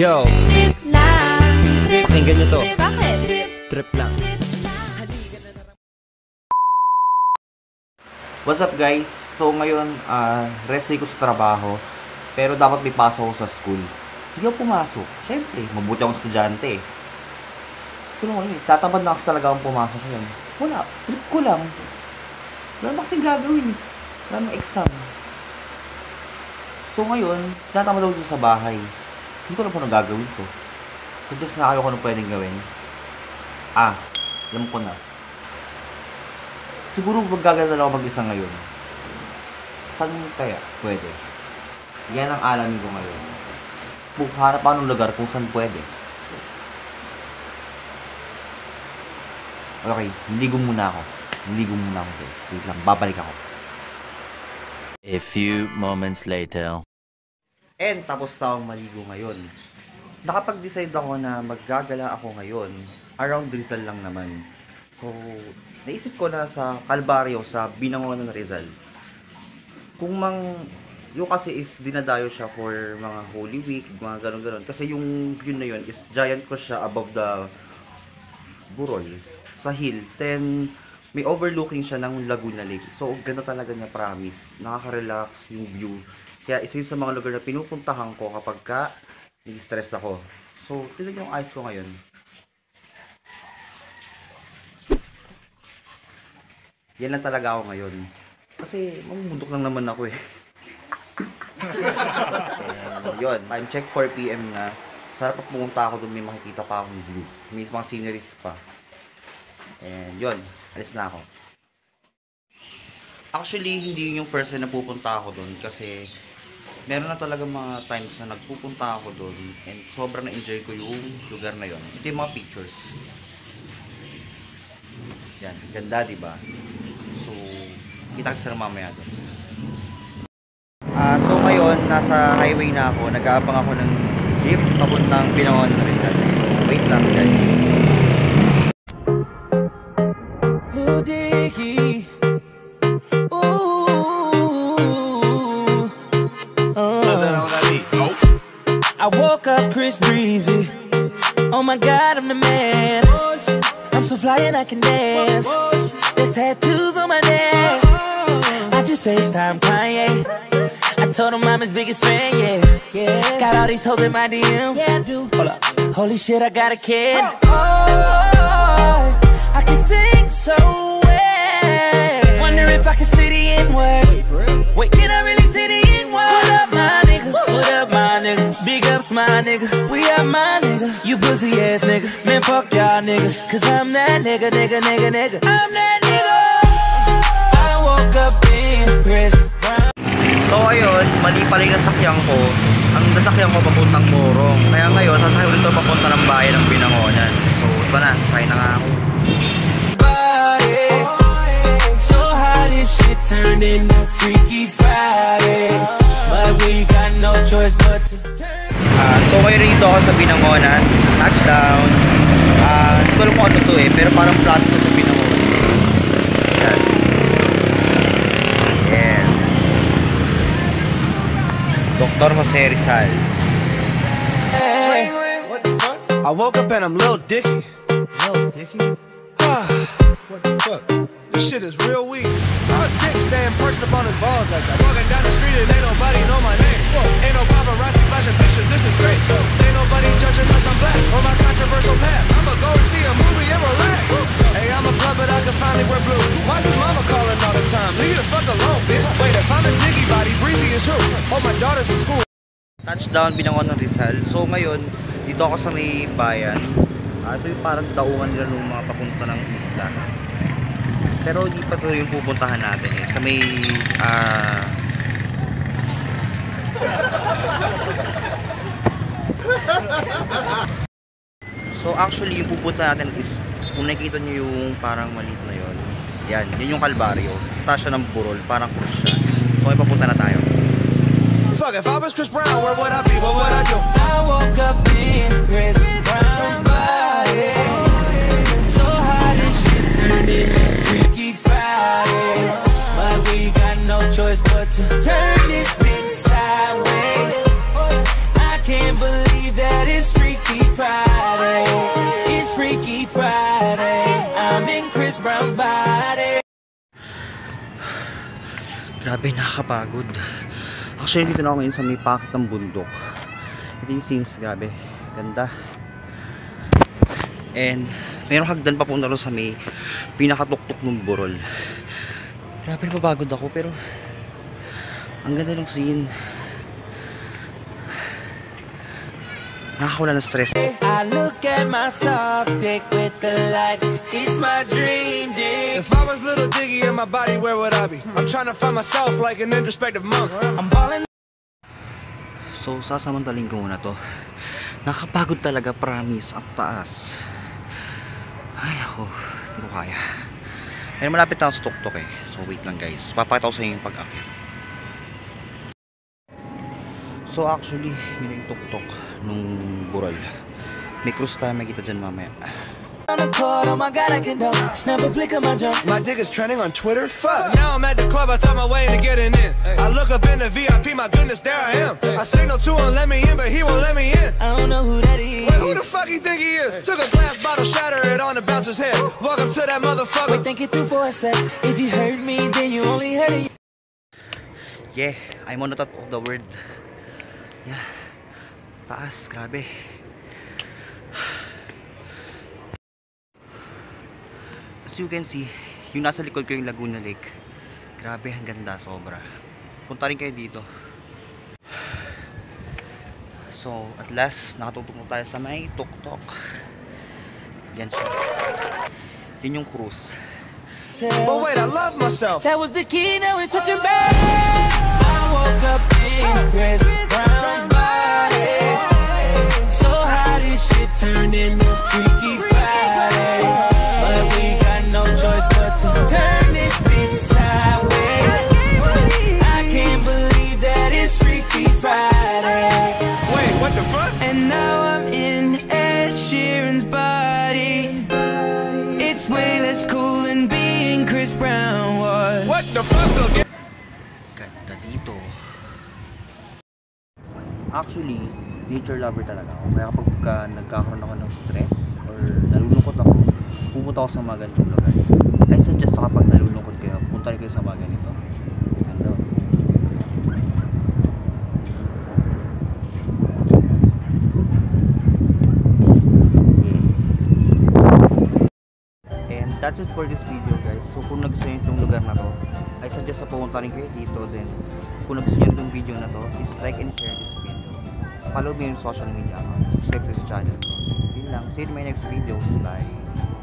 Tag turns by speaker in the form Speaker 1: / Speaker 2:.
Speaker 1: Yo,
Speaker 2: Trip lang. Trip.
Speaker 1: pakinggan nyo to.
Speaker 2: Trip. Bakit? Trip.
Speaker 1: Trip lang.
Speaker 3: What's up guys? So ngayon, ah rest day ko sa trabaho. Pero dapat may pasok ako sa school. Hindi ako pumasok. Siyempre, mabuti akong estudyante eh. Pero ngayon, tatamad na kasi talaga akong pumasok ngayon. Wala, trip ko lang. Wala na kasing gagawin. Wala na exam. So ngayon, tatamad ako sa bahay. Hindi ko alam kung ano gagawin ko. Suggest nga kayo kung ano pwedeng gawin. Ah, alam ko na. Siguro magaganda lang ako mag-isa ngayon. Saan kaya? Pwede. Yan ang alamin ko ngayon. Hanap ako ng lugar kung saan pwede. Okay, ligo muna ako. Ligo muna ako guys. Wait lang, babalik ako.
Speaker 4: A few moments later.
Speaker 3: And tapos na akong maligo ngayon. Nakapag-decide ako na maggagala ako ngayon. Around Rizal lang naman. So, naisip ko na sa Calvario, sa Binangonan Rizal. Kung mang, yung kasi is dinadayo siya for mga Holy Week, mga ganon-ganon. Kasi yung view na yun is giant ko siya above the Burol, sa hill. Then, may overlooking siya ng Laguna Lake. So, gano'n talaga niya promise. Nakaka-relax yung view. Kaya isa yun sa mga lugar na pinupuntahan ko kapag ka nag-stress ako. So, tignan yung eyes ko ngayon. Yan lang talaga ako ngayon. Kasi mamumundok lang naman ako eh. And, yun, time check 4pm na. Sarap pag pumunta ako doon may makikita pa akong view. May mga sceneries pa. And yun, alis na ako. Actually, hindi yun yung first na pupunta ako doon kasi meron na talaga mga times na nagpupunta ako doon and sobrang na-enjoy ko yung lugar na yon. Ito yung mga pictures. Yan, ganda di ba? So, kita kita mamaya doon. Ah, so ngayon nasa highway na ako, nag-aabang ako ng jeep papuntang Binangon Rizal. Wait lang guys.
Speaker 1: Ludiki. Chris Breezy. Oh my god, I'm the man. I'm so fly and I can dance. There's tattoos on my neck. I just FaceTime Kanye. I told him I'm his biggest fan, yeah. yeah. Got all these hoes in my DM. Yeah, I do. Hold up. Holy shit, I got a kid. Oh, oh, oh. I can sing so well. Wonder if I can see nigga. We are my nigga. You pussy ass nigga. Man, fuck y'all niggas. Cause I'm that nigga, nigga, nigga, nigga. I'm that nigga. I woke up in Brown.
Speaker 3: So ayun, mali pala yung nasakyan ko. Ang nasakyan ko papuntang Morong. Kaya ngayon, sasakyan ulit ito papunta ng bayan ng Binangonan. So ito na, sasakyan na nga ako.
Speaker 1: body. So how this shit turned into Freaky Friday. To.
Speaker 3: Ah, so ngayon rito ako sa Binangonan. Touchdown. Ah, hindi ko alam kung ano to eh, pero parang plus ko sa Binangonan. Yan. Yan. Dr. Jose Rizal.
Speaker 5: I woke up and I'm Lil Dicky. Lil Dicky? Ah, what the fuck? This shit is real weak. How's Dick staying perched up on his balls like that? Walking down the street and ain't nobody know my name. Ain't no paparazzi flashing pictures, this is great. Ain't nobody judging cause I'm black or my controversial past. I'ma go and see a movie and relax. Hey, I'm a plug, but I can finally wear blue. Why's his mama calling all the time? Leave me the fuck alone, bitch. Wait, if I'm in Diggy body, Breezy is who? Oh, my daughter's in school.
Speaker 3: Touchdown Binangonan Rizal. So ngayon, dito ako sa may bayan. Ito yung parang daungan nila nung mga papunta ng isla. Pero hindi pa ito yung pupuntahan natin eh. Sa may ah So actually yung pupunta natin is kung nakikita nyo yung parang maliit na yon. Yan, yun yung Kalbaryo. Sa tasya ng Burol, parang cruise siya. So may papunta na tayo.
Speaker 5: Fuck, if I was Chris Brown, where would I be? What would I do?
Speaker 1: I woke up in Chris Brown's body. Friday. I'm in Chris Brown's body.
Speaker 3: Grabe, nakakapagod. Actually, dito na ako ngayon sa may pakit ng bundok. Ito yung scenes, grabe. Ganda. And, mayroong hagdan pa po punta sa may pinakatuktok ng burol. Grabe, napapagod ako, pero ang ganda ng scene. Nakakawala ng stress.
Speaker 1: I look at myself, thick with the light. It's my dream, dig.
Speaker 5: If I was little Diggy in my body, where would I be? I'm trying to find myself like an introspective monk.
Speaker 1: I'm balling.
Speaker 3: So, sasamantalin ko muna to. Nakapagod talaga, promise, at taas. Ay, ako, hindi ko kaya. Pero malapit na ako sa tuktok eh. So, wait lang guys. Papakita ko sa inyo yung pag-akyat. So, actually, yun yung tuktok nung bural. May cruise tayo makita dyan mamaya.
Speaker 1: On the court, oh my god, I can do. Snap a flick of my jump.
Speaker 5: My dick is trending on Twitter. Fuck. Now I'm at the club, I talk my way into getting in. I look up in the VIP, my goodness, there I am. I signal to him, let me in, but he won't let me in.
Speaker 1: I don't know who that is.
Speaker 5: Wait, who the fuck you think he is? Took a glass bottle, shatter it on the bouncer's head. Up to that motherfucker.
Speaker 1: Wait, think it through for a sec. If you hurt me, then you only hurt it.
Speaker 3: Yeah, I'm on the top of the world. Yeah. Taas, grabe. As you can see, yung nasa likod ko yung Laguna Lake. Grabe, ang ganda, sobra. Punta rin kayo dito. So, at last, nakatutok na tayo sa may tuktok. Yan siya. Yun yung cruise.
Speaker 5: But wait, I love myself.
Speaker 1: That was the key, now it's touching back. I woke up in Chris Brown's now I'm in Ed Sheeran's body. It's way less cool than being Chris Brown was.
Speaker 5: What the fuck? Again?
Speaker 3: Ganda dito. Actually, nature lover talaga ako. Kaya kapag ka nagkakaroon ako ng stress or nalulungkot ako, pupunta ako sa mga ganitong lugar. I suggest kapag nalulungkot kayo, punta rin kayo sa mga ganito. Ganda. And that's it for this video guys. So kung nagustuhan nyo itong lugar na to, I suggest na pumunta rin kayo dito. Then kung nagustuhan nyo itong video na to, please like and share this video. Follow me on social media. Subscribe to this channel. Yun lang. See you in my next videos. Bye.